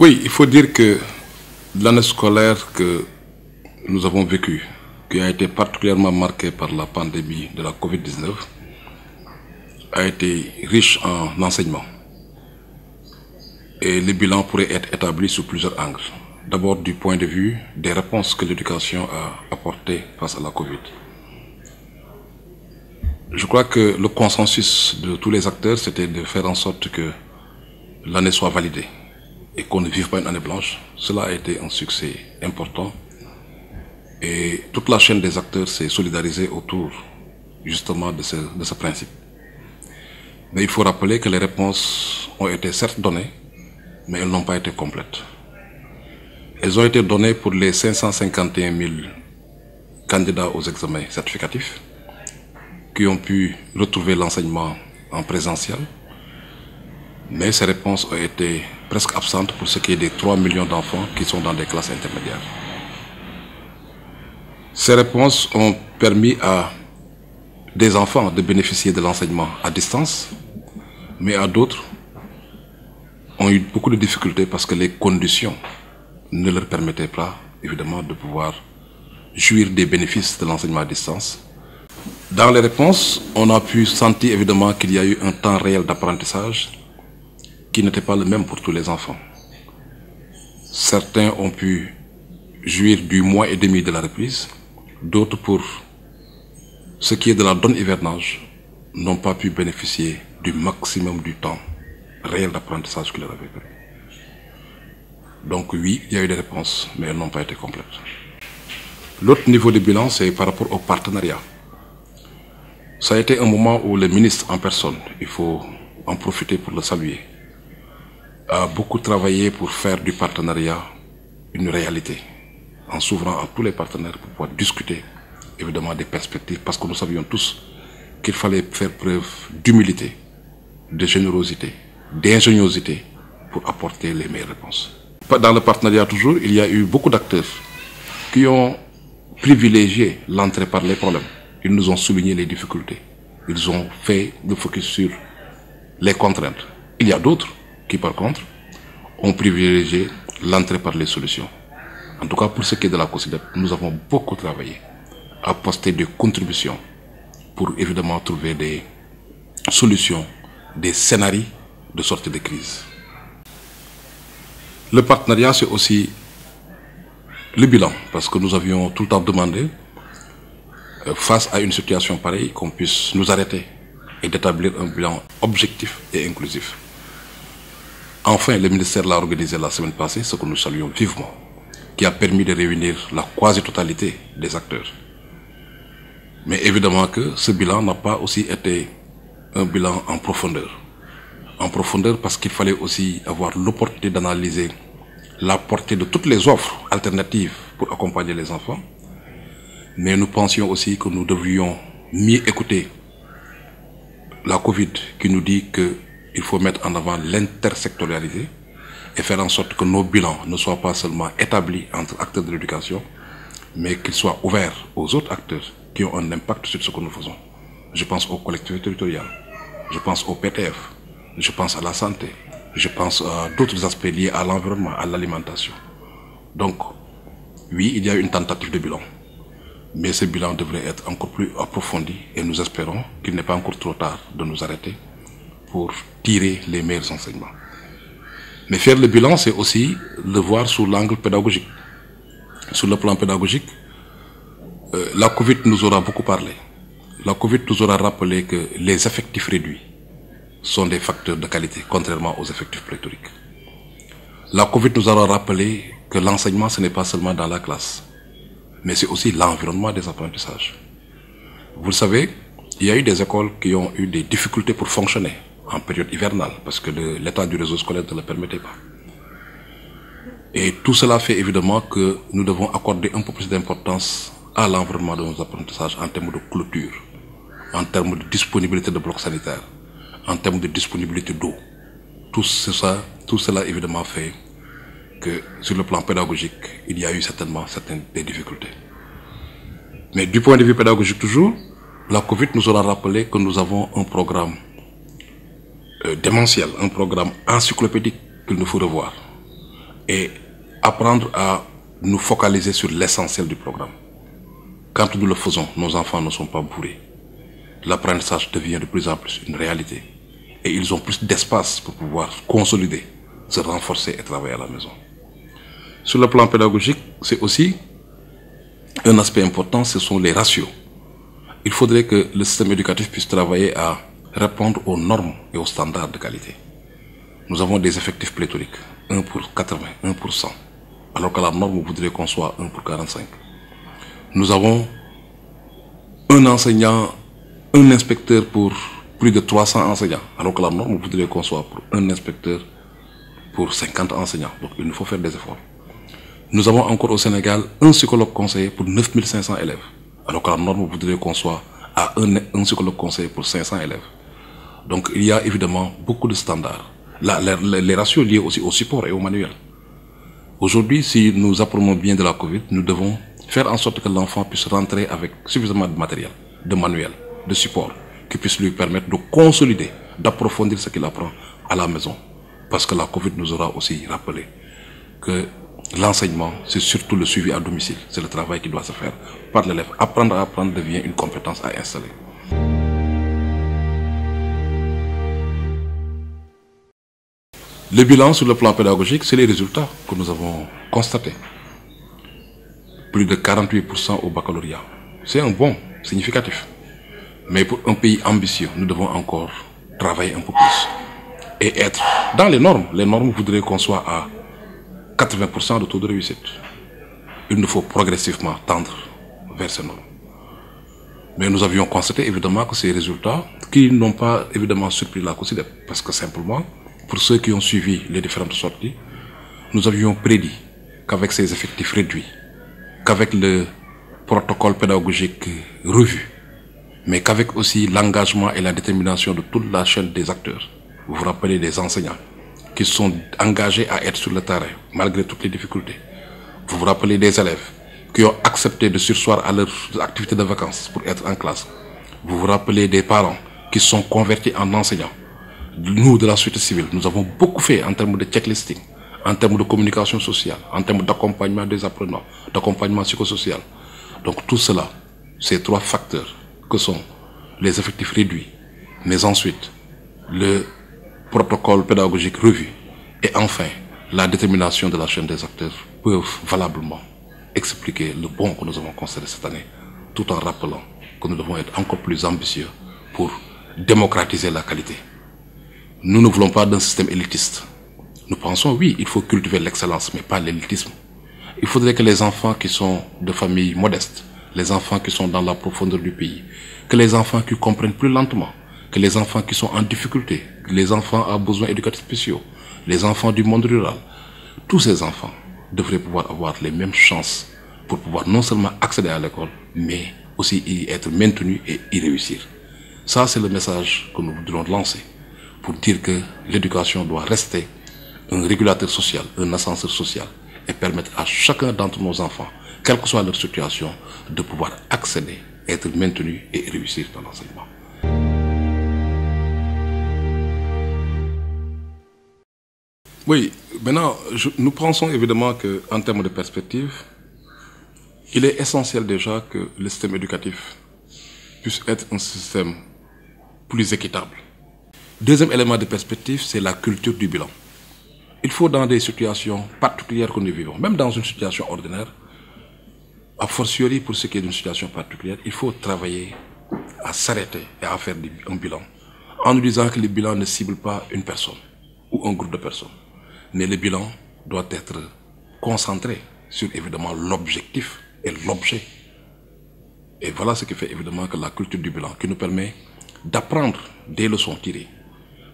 Oui, il faut dire que l'année scolaire que nous avons vécue, qui a été particulièrement marquée par la pandémie de la COVID-19, a été riche en enseignements. Et le bilan pourrait être établi sous plusieurs angles. D'abord du point de vue des réponses que l'éducation a apportées face à la COVID. Je crois que le consensus de tous les acteurs, c'était de faire en sorte que l'année soit validée et qu'on ne vive pas une année blanche. Cela a été un succès important et toute la chaîne des acteurs s'est solidarisée autour justement de ce, principe. Mais il faut rappeler que les réponses ont été certes données, mais elles n'ont pas été complètes. Elles ont été données pour les 551 000 candidats aux examens certificatifs qui ont pu retrouver l'enseignement en présentiel, mais ces réponses ont été presque absentes pour ce qui est des 3 millions d'enfants qui sont dans des classes intermédiaires. Ces réponses ont permis à des enfants de bénéficier de l'enseignement à distance, mais à d'autres ont eu beaucoup de difficultés parce que les conditions ne leur permettaient pas, évidemment, de pouvoir jouir des bénéfices de l'enseignement à distance. Dans les réponses, on a pu sentir évidemment qu'il y a eu un temps réel d'apprentissage n'était pas le même pour tous les enfants. Certains ont pu jouir du mois et demi de la reprise, d'autres pour ce qui est de la donne hivernage n'ont pas pu bénéficier du maximum du temps réel d'apprentissage que leur avait permis. Donc oui, il y a eu des réponses, mais elles n'ont pas été complètes. L'autre niveau de bilan, c'est par rapport au partenariat. Ça a été un moment où le ministre en personne, il faut en profiter pour le saluer, a beaucoup travaillé pour faire du partenariat une réalité, en s'ouvrant à tous les partenaires pour pouvoir discuter évidemment des perspectives, parce que nous savions tous qu'il fallait faire preuve d'humilité, de générosité, d'ingéniosité pour apporter les meilleures réponses. Dans le partenariat toujours, il y a eu beaucoup d'acteurs qui ont privilégié l'entrée par les problèmes. Ils nous ont souligné les difficultés. Ils ont fait le focus sur les contraintes. Il y a d'autres qui, par contre, ont privilégié l'entrée par les solutions. En tout cas, pour ce qui est de la COSIDEP, nous avons beaucoup travaillé à poster des contributions pour évidemment trouver des solutions, des scénarios de sortie de crise. Le partenariat, c'est aussi le bilan, parce que nous avions tout le temps demandé, face à une situation pareille, qu'on puisse nous arrêter et d'établir un bilan objectif et inclusif. Enfin, le ministère l'a organisé la semaine passée, ce que nous saluons vivement, qui a permis de réunir la quasi-totalité des acteurs. Mais évidemment que ce bilan n'a pas aussi été un bilan en profondeur. En profondeur parce qu'il fallait aussi avoir l'opportunité d'analyser la portée de toutes les offres alternatives pour accompagner les enfants. Mais nous pensions aussi que nous devrions mieux écouter la Covid qui nous dit qu'il faut mettre en avant l'intersectorialité et faire en sorte que nos bilans ne soient pas seulement établis entre acteurs de l'éducation, mais qu'ils soient ouverts aux autres acteurs qui ont un impact sur ce que nous faisons. Je pense aux collectivités territoriales, je pense au PTF, je pense à la santé, je pense à d'autres aspects liés à l'environnement, à l'alimentation. Donc, oui, il y a une tentative de bilan. Mais ce bilan devrait être encore plus approfondi et nous espérons qu'il n'est pas encore trop tard de nous arrêter pour tirer les meilleurs enseignements. Mais faire le bilan, c'est aussi le voir sous l'angle pédagogique. Sur le plan pédagogique, euh, la Covid nous aura beaucoup parlé. La Covid nous aura rappelé que les effectifs réduits sont des facteurs de qualité, contrairement aux effectifs pléthoriques. La Covid nous aura rappelé que l'enseignement, ce n'est pas seulement dans la classe, mais c'est aussi l'environnement des apprentissages. Vous le savez, il y a eu des écoles qui ont eu des difficultés pour fonctionner en période hivernale, parce que l'état du réseau scolaire ne le permettait pas. Et tout cela fait évidemment que nous devons accorder un peu plus d'importance à l'environnement de nos apprentissages en termes de clôture, en termes de disponibilité de blocs sanitaires, en termes de disponibilité d'eau. Tout cela, tout cela évidemment fait que sur le plan pédagogique, il y a eu certainement certaines des difficultés. Mais du point de vue pédagogique toujours, la Covid nous aura rappelé que nous avons un programme euh, démentiel, un programme encyclopédique qu'il nous faut revoir. et apprendre à nous focaliser sur l'essentiel du programme. Quand nous le faisons, nos enfants ne sont pas bourrés. L'apprentissage devient de plus en plus une réalité. Et ils ont plus d'espace pour pouvoir consolider, se renforcer et travailler à la maison. Sur le plan pédagogique, c'est aussi un aspect important, ce sont les ratios. Il faudrait que le système éducatif puisse travailler à répondre aux normes et aux standards de qualité. Nous avons des effectifs pléthoriques, 1 pour 80, 1 pour 100, alors que la norme voudrait qu'on soit 1 pour 45. Nous avons un enseignant, un inspecteur pour plus de 300 enseignants, alors que la norme voudrait qu'on soit pour un inspecteur pour 50 enseignants. Donc il nous faut faire des efforts. Nous avons encore au Sénégal un psychologue conseiller pour 9500 élèves, alors que la norme voudrait qu'on soit à un, un, psychologue conseiller pour 500 élèves. Donc il y a évidemment beaucoup de standards. Les, ratios liés aussi au support et au manuel. Aujourd'hui, si nous apprenons bien de la COVID, nous devons faire en sorte que l'enfant puisse rentrer avec suffisamment de matériel, de manuel, de support, qui puisse lui permettre de consolider, d'approfondir ce qu'il apprend à la maison. Parce que la COVID nous aura aussi rappelé que L'enseignement, c'est surtout le suivi à domicile. C'est le travail qui doit se faire par l'élève. Apprendre à apprendre devient une compétence à installer. Le bilan sur le plan pédagogique, c'est les résultats que nous avons constatés. Plus de 48% au baccalauréat. C'est un bon significatif. Mais pour un pays ambitieux, nous devons encore travailler un peu plus. Et être dans les normes. Les normes voudraient qu'on soit à 80% de taux de réussite. Il nous faut progressivement tendre vers ce normes. Mais nous avions constaté évidemment que ces résultats, qui n'ont pas évidemment surpris la COSIDEP, parce que simplement, pour ceux qui ont suivi les différentes sorties, nous avions prédit qu'avec ces effectifs réduits, qu'avec le protocole pédagogique revu, mais qu'avec aussi l'engagement et la détermination de toute la chaîne des acteurs, vous vous rappelez des enseignants, qui sont engagés à être sur le terrain, malgré toutes les difficultés. Vous vous rappelez des élèves qui ont accepté de sursoir à leurs activités de vacances pour être en classe. Vous vous rappelez des parents qui sont convertis en enseignants. Nous, de la société civile, nous avons beaucoup fait en termes de checklisting, en termes de communication sociale, en termes d'accompagnement des apprenants, d'accompagnement psychosocial. Donc tout cela, ces trois facteurs que sont les effectifs réduits, mais ensuite le protocole pédagogique revu et enfin la détermination de la chaîne des acteurs peuvent valablement expliquer le bon que nous avons constaté cette année, tout en rappelant que nous devons être encore plus ambitieux pour démocratiser la qualité. Nous ne voulons pas d'un système élitiste. Nous pensons, oui, il faut cultiver l'excellence, mais pas l'élitisme. Il faudrait que les enfants qui sont de familles modestes, les enfants qui sont dans la profondeur du pays, que les enfants qui comprennent plus lentement, que les enfants qui sont en difficulté, les enfants à besoins éducatifs spéciaux, les enfants du monde rural, tous ces enfants devraient pouvoir avoir les mêmes chances pour pouvoir non seulement accéder à l'école, mais aussi y être maintenus et y réussir. Ça, c'est le message que nous voudrons lancer pour dire que l'éducation doit rester un régulateur social, un ascenseur social et permettre à chacun d'entre nos enfants, quelle que soit leur situation, de pouvoir accéder, être maintenu et réussir dans l'enseignement. Oui, maintenant, nous pensons évidemment qu'en termes de perspective, il est essentiel déjà que le système éducatif puisse être un système plus équitable. Deuxième élément de perspective, c'est la culture du bilan. Il faut dans des situations particulières que nous vivons, même dans une situation ordinaire, a fortiori pour ce qui est d'une situation particulière, il faut travailler à s'arrêter et à faire un bilan, en nous disant que le bilan ne cible pas une personne ou un groupe de personnes mais le bilan doit être concentré sur évidemment l'objectif et l'objet. Et voilà ce qui fait évidemment que la culture du bilan, qui nous permet d'apprendre des leçons tirées,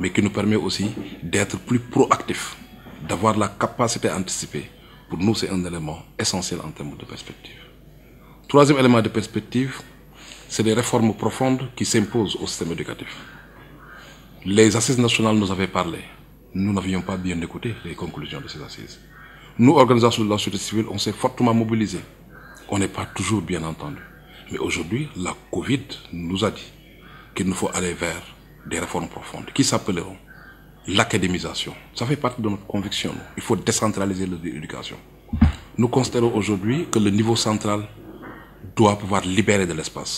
mais qui nous permet aussi d'être plus proactifs, d'avoir la capacité à anticiper. Pour nous, c'est un élément essentiel en termes de perspective. Troisième élément de perspective, c'est les réformes profondes qui s'imposent au système éducatif. Les assises nationales nous avaient parlé nous n'avions pas bien écouté les conclusions de ces assises. Nous, organisations de la société civile, on s'est fortement mobilisés. On n'est pas toujours bien entendu. Mais aujourd'hui, la Covid nous a dit qu'il nous faut aller vers des réformes profondes qui s'appelleront l'académisation. Ça fait partie de notre conviction. Il faut décentraliser l'éducation. Nous considérons aujourd'hui que le niveau central doit pouvoir libérer de l'espace.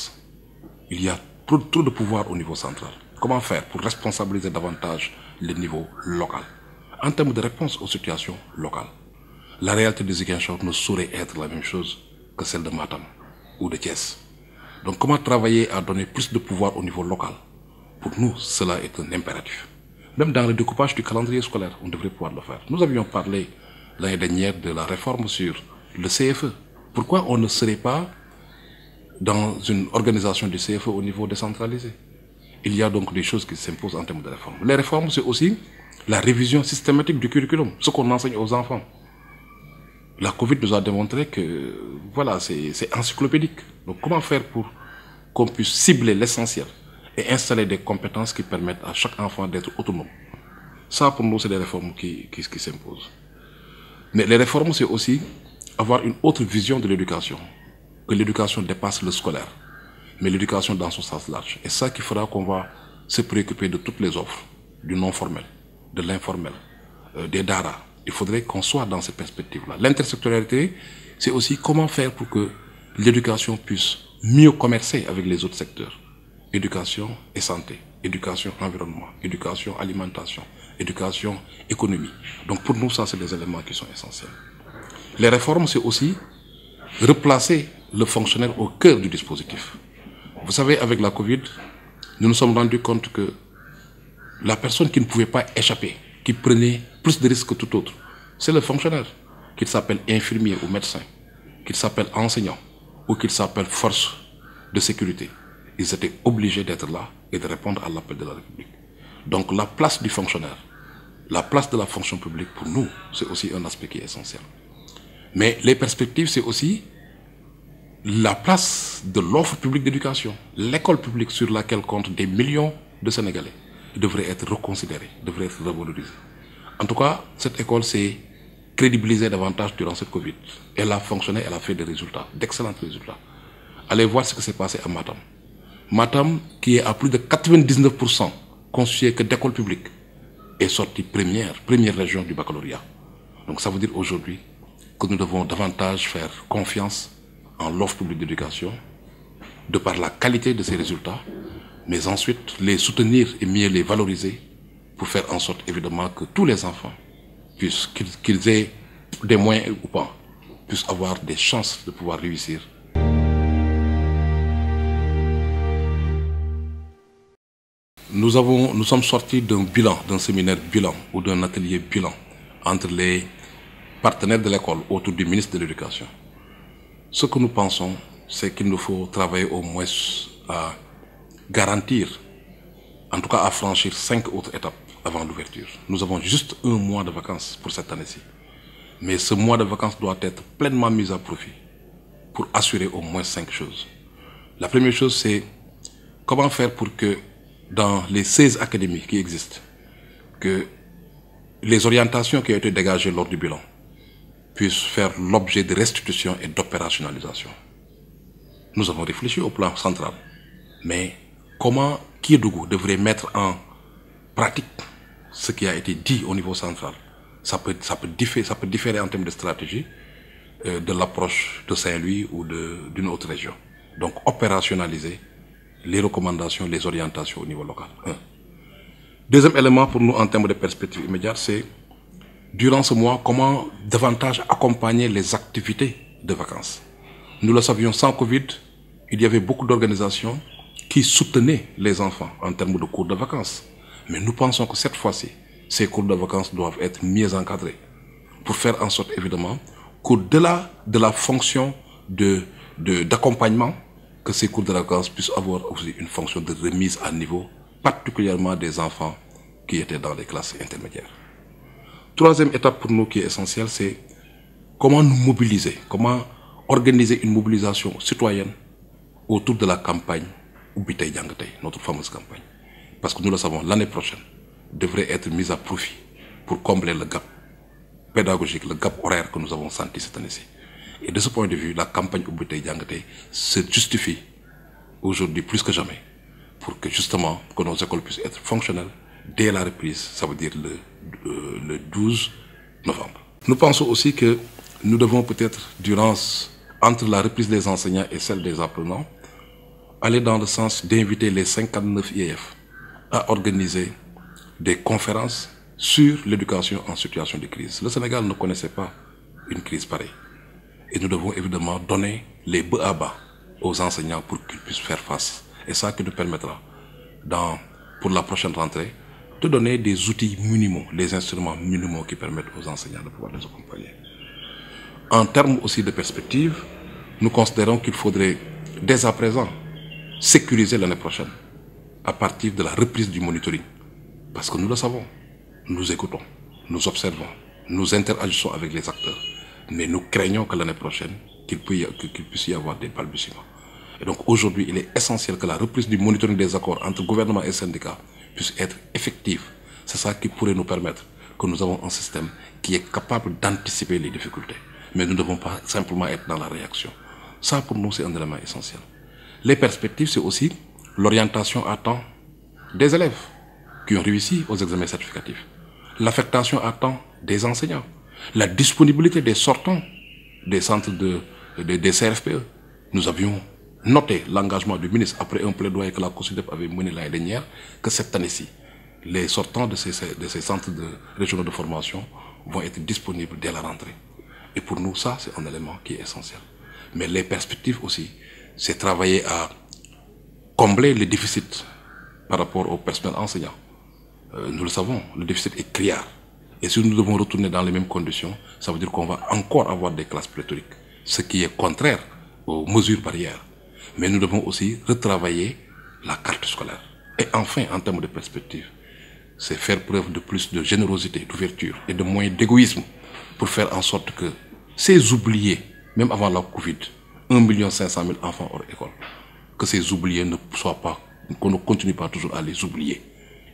Il y a trop, de pouvoir au niveau central. Comment faire pour responsabiliser davantage le niveau local? En termes de réponse aux situations locales, la réalité de Ziguinchor ne saurait être la même chose que celle de Matam ou de Thiès. Donc comment travailler à donner plus de pouvoir au niveau local Pour nous, cela est un impératif. Même dans le découpage du calendrier scolaire, on devrait pouvoir le faire. Nous avions parlé l'année dernière de la réforme sur le CFE. Pourquoi on ne serait pas dans une organisation du CFE au niveau décentralisé? Il y a donc des choses qui s'imposent en termes de réforme. Les réformes, c'est aussi la révision systématique du curriculum, ce qu'on enseigne aux enfants. La Covid nous a démontré que voilà, c'est encyclopédique. Donc comment faire pour qu'on puisse cibler l'essentiel? Et installer des compétences qui permettent à chaque enfant d'être autonome Ça, pour nous, c'est des réformes qui, qui, qui s'imposent. Mais les réformes, c'est aussi avoir une autre vision de l'éducation, que l'éducation dépasse le scolaire, mais l'éducation dans son sens large. Et ça qui fera qu'on va se préoccuper de toutes les offres, du non formel, de l'informel, euh, des DARA. Il faudrait qu'on soit dans ces perspectives-là. L'intersectorialité, c'est aussi comment faire pour que l'éducation puisse mieux commercer avec les autres secteurs. Éducation et santé, éducation environnement, éducation alimentation, éducation économie. Donc pour nous, ça, c'est des éléments qui sont essentiels. Les réformes, c'est aussi replacer le fonctionnaire au cœur du dispositif. Vous savez, avec la Covid, nous nous sommes rendus compte que la personne qui ne pouvait pas échapper, qui prenait plus de risques que tout autre, c'est le fonctionnaire, qu'il s'appelle infirmier ou médecin, qu'il s'appelle enseignant ou qu'il s'appelle force de sécurité. Ils étaient obligés d'être là et de répondre à l'appel de la République. Donc la place du fonctionnaire, la place de la fonction publique pour nous, c'est aussi un aspect qui est essentiel. Mais les perspectives, c'est aussi la place de l'offre publique d'éducation. L'école publique sur laquelle comptent des millions de Sénégalais devrait être reconsidérée, devrait être revalorisée. En tout cas, cette école s'est crédibilisée davantage durant cette Covid. Elle a fonctionné, elle a fait des résultats, d'excellents résultats. Allez voir ce qui s'est passé à Matam. Matam, qui est à plus de 99% constitué que d'écoles publiques, est sortie première, première région du baccalauréat. Donc ça veut dire aujourd'hui que nous devons davantage faire confiance en l'offre publique d'éducation, de par la qualité de ses résultats, mais ensuite les soutenir et mieux les valoriser pour faire en sorte évidemment que tous les enfants qu'ils aient des moyens ou pas, puissent avoir des chances de pouvoir réussir Nous, avons, nous sommes sortis d'un bilan, d'un séminaire bilan ou d'un atelier bilan entre les partenaires de l'école autour du ministre de l'Éducation. Ce que nous pensons, c'est qu'il nous faut travailler au moins à garantir, en tout cas à franchir cinq autres étapes avant l'ouverture. Nous avons juste un mois de vacances pour cette année-ci. Mais ce mois de vacances doit être pleinement mis à profit pour assurer au moins cinq choses. La première chose, c'est comment faire pour que dans les 16 académies qui existent, que les orientations qui ont été dégagées lors du bilan puissent faire l'objet de restitution et d'opérationnalisation. Nous avons réfléchi au plan central, mais comment Kiedougou devrait mettre en pratique ce qui a été dit au niveau central? Ça peut, ça peut, différer, en termes de stratégie euh, de l'approche de Saint-Louis ou d'une autre région. Donc opérationnaliser les recommandations, les orientations au niveau local. Un. Deuxième élément pour nous en termes de perspective immédiate, c'est durant ce mois, comment davantage accompagner les activités de vacances. Nous le savions, sans Covid, il y avait beaucoup d'organisations qui soutenaient les enfants en termes de cours de vacances. Mais nous pensons que cette fois-ci, ces cours de vacances doivent être mieux encadrés pour faire en sorte, évidemment, qu'au-delà de la fonction de d'accompagnement, que ces cours de vacances puissent avoir aussi une fonction de remise à niveau, particulièrement des enfants qui étaient dans les classes intermédiaires. Troisième étape pour nous qui est essentielle, c'est comment nous mobiliser, comment organiser une mobilisation citoyenne autour de la campagne Ubitei Yangatei, notre fameuse campagne. Parce que nous le savons, l'année prochaine devrait être mise à profit pour combler le gap pédagogique, le gap horaire que nous avons senti cette année-ci. Et de ce point de vue, la campagne Ubitei Yangatei se justifie aujourd'hui plus que jamais pour que justement que nos écoles puissent être fonctionnelles dès la reprise, ça veut dire le, euh, le 12 novembre. Nous pensons aussi que nous devons peut-être, durant, entre la reprise des enseignants et celle des apprenants, aller dans le sens d'inviter les 59 IEF à organiser des conférences sur l'éducation en situation de crise. Le Sénégal ne connaissait pas une crise pareille. Et nous devons évidemment donner les bas à bas aux enseignants pour qu'ils puissent faire face. Et ça qui nous permettra, pour la prochaine rentrée, de donner des outils minimaux, des instruments minimaux qui permettent aux enseignants de pouvoir les accompagner. En termes aussi de perspective, nous considérons qu'il faudrait dès à présent sécuriser l'année prochaine à partir de la reprise du monitoring. Parce que nous le savons, nous écoutons, nous observons, nous interagissons avec les acteurs. Mais nous craignons que l'année prochaine, qu'il puisse y avoir des balbutiements. Et donc aujourd'hui, il est essentiel que la reprise du monitoring des accords entre gouvernement et syndicats puisse être effective. C'est ça qui pourrait nous permettre que nous avons un système qui est capable d'anticiper les difficultés. Mais nous ne devons pas simplement être dans la réaction. Ça, pour nous, c'est un élément essentiel. Les perspectives, c'est aussi l'orientation à temps des élèves qui ont réussi aux examens certificatifs, l'affectation à temps des enseignants, la disponibilité des sortants des centres de, des CRFPE. Nous avions noté l'engagement du ministre après un plaidoyer que la COSIDEP avait mené l'année dernière, que cette année-ci, les sortants de ces, centres de, régionaux de formation vont être disponibles dès la rentrée. Et pour nous, ça, c'est un élément qui est essentiel. Mais les perspectives aussi, c'est travailler à combler les déficits par rapport au personnel enseignant. Euh, nous le savons, le déficit est criard. Et si nous devons retourner dans les mêmes conditions, ça veut dire qu'on va encore avoir des classes pléthoriques, ce qui est contraire aux mesures barrières. Mais nous devons aussi retravailler la carte scolaire. Et enfin, en termes de perspective, c'est faire preuve de plus de générosité, d'ouverture et de moins d'égoïsme pour faire en sorte que ces oubliés, même avant la Covid, 1 500 000 enfants hors école, que ces oubliés ne soient pas, qu'on ne continue pas toujours à les oublier.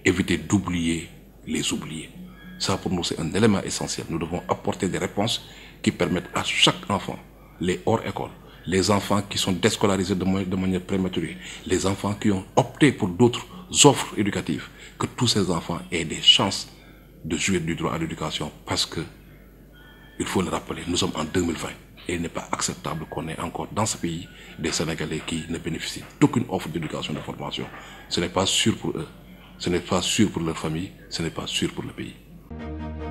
Éviter d'oublier les oubliés. Ça, pour nous, c'est un élément essentiel. Nous devons apporter des réponses qui permettent à chaque enfant, les hors école, les enfants qui sont déscolarisés de, manière prématurée, les enfants qui ont opté pour d'autres offres éducatives, que tous ces enfants aient des chances de jouir du droit à l'éducation parce que, il faut le rappeler, nous sommes en 2020 et il n'est pas acceptable qu'on ait encore dans ce pays des Sénégalais qui ne bénéficient d'aucune offre d'éducation de formation. Ce n'est pas sûr pour eux, ce n'est pas sûr pour leur famille, ce n'est pas sûr pour le pays. Thank you